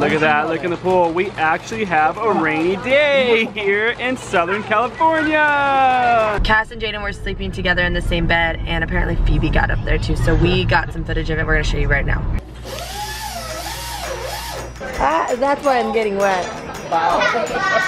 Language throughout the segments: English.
Look at that, look in the pool. We actually have a rainy day here in Southern California. Cass and Jaedyn were sleeping together in the same bed and apparently Phoebe got up there too. So we got some footage of it. We're gonna show you right now. Ah, that's why I'm getting wet. Yeah,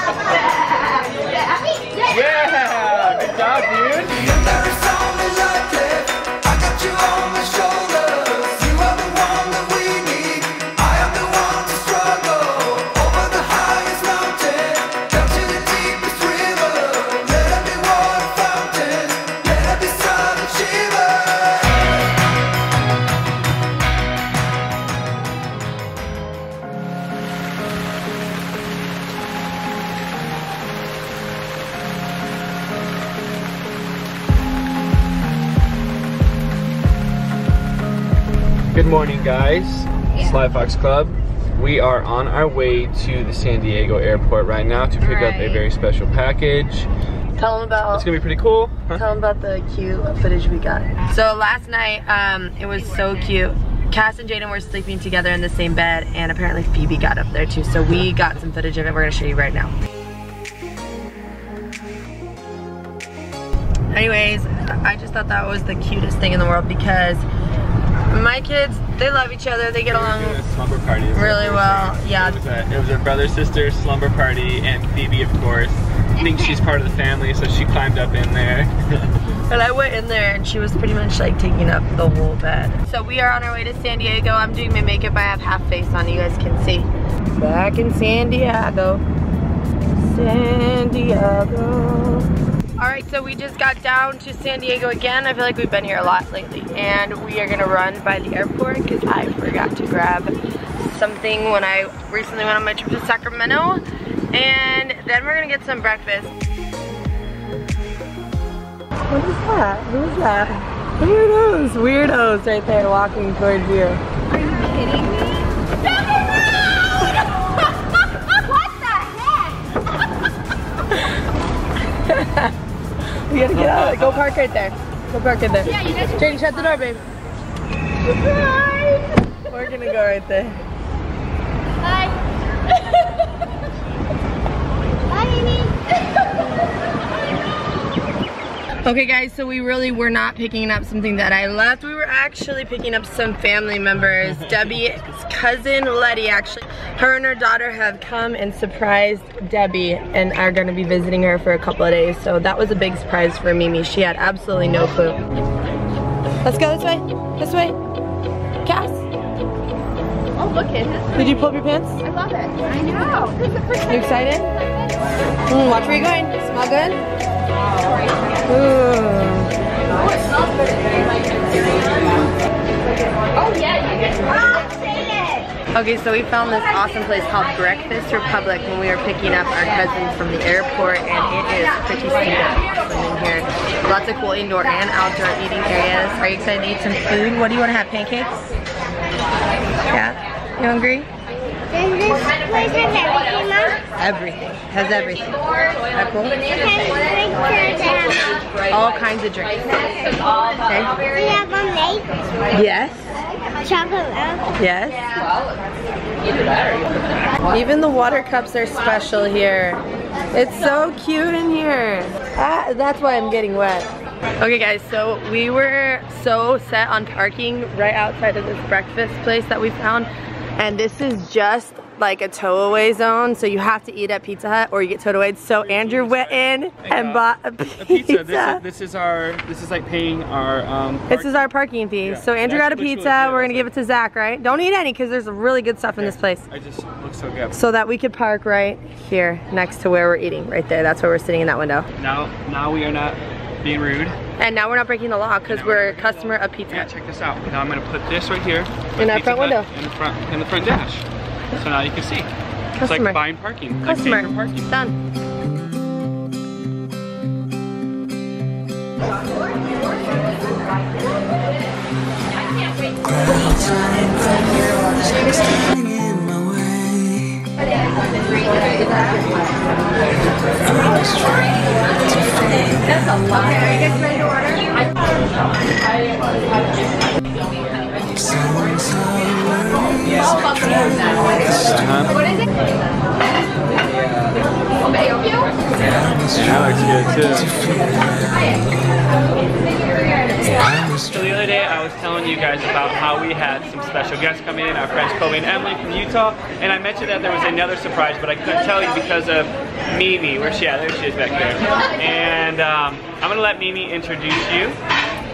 morning, guys. Slyfox Club. We are on our way to the San Diego airport right now to pick up a very special package. Tell them about It's gonna be pretty cool. huh? Tell them about the cute footage we got. So last night, um, it was so cute. Cass and Jaedyn were sleeping together in the same bed and apparently Phoebe got up there too. So we got some footage of it. We're gonna show you right now. Anyways, I just thought that was the cutest thing in the world because my kids, they love each other. They get along It was a slumber party. really well. saying. Yeah. It was, a, it was a brother sister slumber party, and Phoebe, of course, thinks she's part of the family, so she climbed up in there. And I went in there and she was pretty much like taking up the whole bed. So we are on our way to San Diego. I'm doing my makeup. I have half face on, you guys can see. Back in San Diego. San Diego. All right, so we just got down to San Diego again. I feel like we've been here a lot lately. And we are gonna run by the airport because I forgot to grab something when I recently went on my trip to Sacramento. And then we're gonna get some breakfast. What is that? Who is that? Weirdos, weirdos right there walking towards you. Are you kidding me? We gotta get out. Go park right there. Go park right there. Yeah, you guys Jane, shut the door, babe. We're gonna go right there. Bye. Bye, Amy. Okay guys, so we really were not picking up something that I left. We were actually picking up some family members. Debbie's cousin Letty actually, her and her daughter have come and surprised Debbie and are gonna be visiting her for a couple of days. So that was a big surprise for Mimi. She had absolutely no clue. Let's go this way, this way. Cass, Oh, look at this. did you pull up your pants? I love it. I know. This is the first You excited? Mm, watch where you're going. Smell good? Ooh. Yeah, you guys. Say it. Okay, so we found this awesome place called Breakfast Republic when we were picking up our cousins from the airport and it is pretty stinking awesome in here. Lots of cool indoor and outdoor eating areas. Are you excited to eat some food? What do you want to have, pancakes? Yeah? You hungry? This place everything? Everything. Has everything. That cool? Okay, make sure to have All kinds of drinks. Okay? We have lemonade, Yes. chocolate. Yes. Even the water cups are special here. It's so cute in here. Ah, that's why I'm getting wet. Okay guys, so we were so set on parking right outside of this breakfast place that we found. And this is just like a tow away zone. So you have to eat at Pizza Hut or you get towed away. So Andrew went in and bought a A pizza. pizza. This is, this is our. This is like paying our. Um, This is our parking fee. Yeah. So Andrew got a pizza. We're gonna give it to Zach, right? Don't eat any because there's really good stuff in this place. I just look so good. So that we could park right here next to where we're eating, right there. That's where we're sitting in that window. Now, now we are not being rude. And now we're not breaking the law because we're a customer of Pizza Yeah, check this out. Now I'm gonna put this right here. In our front window. In the front, in the front dash. So now uh, you can see. Customer. It's like buying parking. Customer. Like parking. Done. That's a lot. Okay, are you guys ready to order? So, so, the other day I was telling you guys about how we had some special guests coming in, our friends Kobe and Emily from Utah, and I mentioned that there was another surprise, but I couldn't tell you because of Mimi. Where's she at? There she is back there. And um, I'm gonna let Mimi introduce you.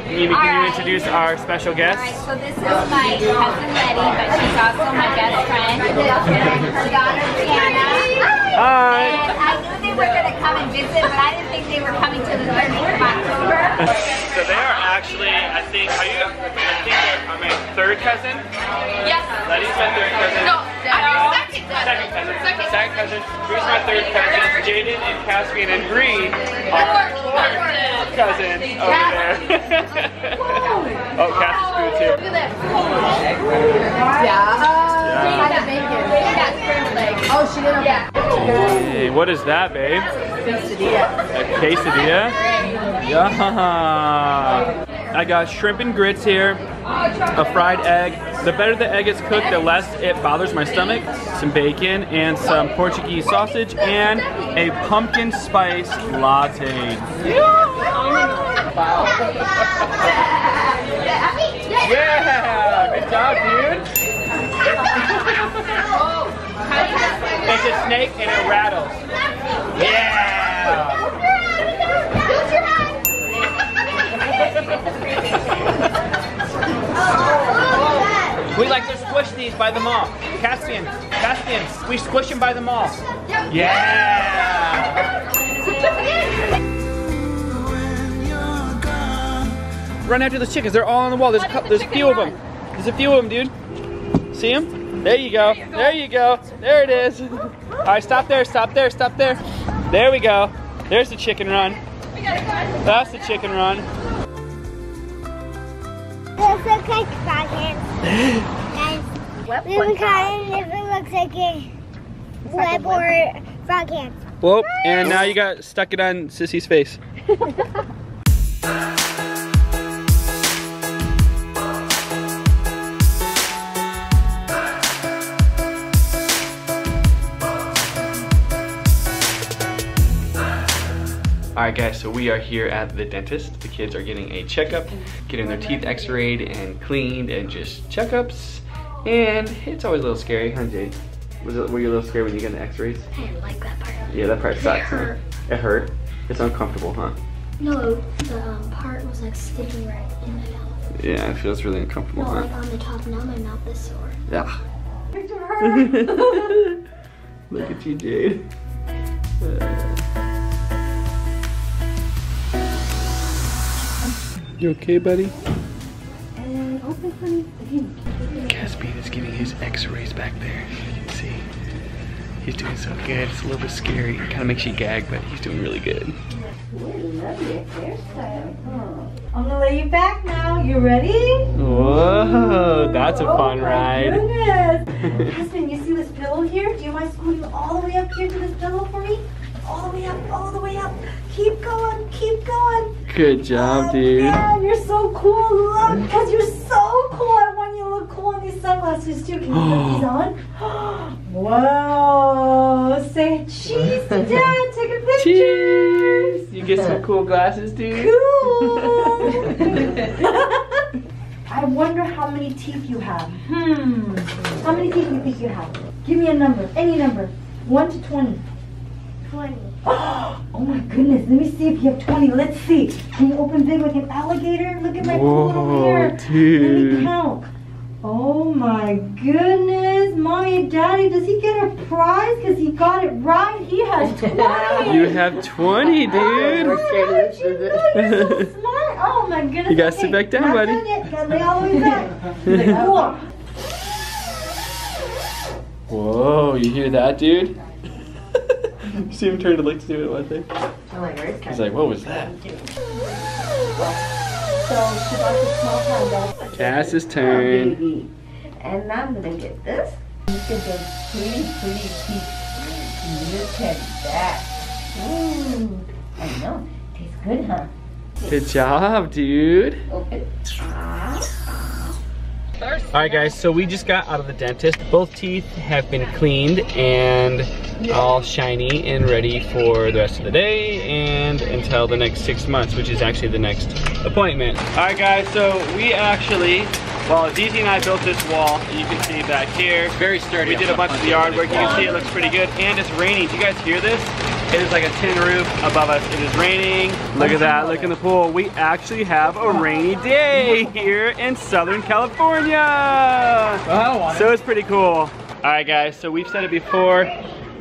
Mimi, can you introduce our special guest? Alright, so this is my cousin Letty, but she's also my best friend. And her daughter Brianna. Hi. And I knew they were gonna come and visit, but I didn't think they were coming to the 30th of October. So they are actually, I think, are you? I think they're are my third cousin. Yes. Letty's my third cousin. No, I'm second cousin. Second cousin. Second. Second cousin. Bree's my third cousin. Jaedyn and Caspian and Bree are fourth cousins over there. oh, Cass is good too. Look at that. Yeah. Oh, she didn't. Yeah. Hey, what is that, babe? A quesadilla? Yeah. I got shrimp and grits here, a fried egg. The better the egg is cooked, the less it bothers my stomach. Some bacon and some Portuguese sausage and a pumpkin spice latte. Yeah, good job, dude. It's a snake and it rattles. Yeah. We like to squish these by the mall. Caspian, Caspian, we squish them by the mall. Yeah. Run after those chickens. They're all on the wall. There's a, cou- there's a few of them. There's a few of them, dude. See them? There you go. There you go. There it is. All right, stop there. Stop there. Stop there. There we go. There's the chicken run. That's the chicken run. This looks like dragons. Guys, we can kind if it looks like a web or frog hands. Whoop. And now you got stuck it on Sissy's face. Alright guys, so we are here at the dentist. The kids are getting a checkup, getting their teeth x-rayed and cleaned and just checkups. And it's always a little scary, huh Jade? Was it, were you a little scared when you got the x-rays? I didn't like that part. Yeah, that part sucks. huh? hurt. It hurt. It's uncomfortable, huh? No, the um, part was like sticking right in my mouth. Yeah, it feels really uncomfortable, No, huh? like on the top. Now my mouth is sore. Yeah. Look at you, Jade. You okay, buddy? Caspian is getting his x-rays back there. You can see. He's doing so good. It's a little bit scary. It kind of makes you gag, but he's doing really good. I'm gonna lay you back now. You ready? Whoa, that's a Oh fun my ride. Goodness. Husband, you see this pillow here? Do you mind scooting all the way up here to this pillow for me? Good job, Oh, dude. Man, you're so cool. Look, because you're so cool. I want you to look cool in these sunglasses too. Can you put these on? Whoa. Say cheese to dad. Take a picture. Cheers! You get some cool glasses, dude. Cool. I wonder how many teeth you have. Hmm. How many teeth do you think you have? Give me a number. Any number. 1 to 20. 20. Oh my goodness. Let me see if you have 20. Let's see. Can you open big like an alligator? Look at my cool little Whoa, hair. Let dude. me count. Oh my goodness. Mommy and daddy, does he get a prize? Because he got it right. He has 20. You have 20, dude. Oh, you're so smart. Oh my goodness. You gotta sit back down, not buddy. yet. Gotta lay all the way back. Cool. Whoa, you hear that, dude? See him turn to look to do it one thing. He's like, what was that? So she got the small hand Cass's turn. And I'm gonna get this. Look at those pretty, pretty teeth. Look at that. Mmm. I know. Tastes good, huh? Good job, dude. Open. All right, guys, so we just got out of the dentist. Both teeth have been cleaned and all shiny and ready for the rest of the day and until the next six months, which is actually the next appointment. All right, guys, so we actually, well, DZ and I built this wall, you can see back here. Very sturdy. We did a bunch of the yard work. You can see it looks pretty good, and it's raining. Do you guys hear this? It is like a tin roof above us. It is raining. Look at that, look in the pool. We actually have a rainy day here in Southern California. So it's pretty cool. All right guys, so we've said it before.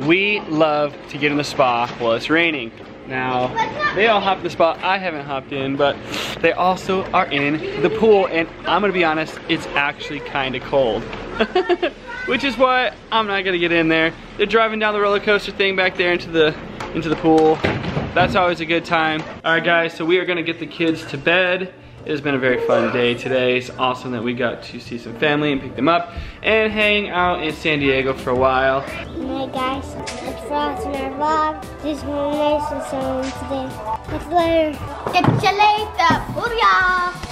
We love to get in the spa while it's raining. Now, they all hop in the spa. I haven't hopped in, but they also are in the pool. And I'm gonna be honest, it's actually kinda cold. Which is why I'm not gonna get in there. They're driving down the roller coaster thing back there into the into the pool. That's always a good time. All right guys, so we are gonna get the kids to bed. It has been a very fun day today. It's awesome that we got to see some family and pick them up and hang out in San Diego for a while. Hey guys, it's Frost in our vlog. This is my nice and today. Catch you later. Catch later. Booyah.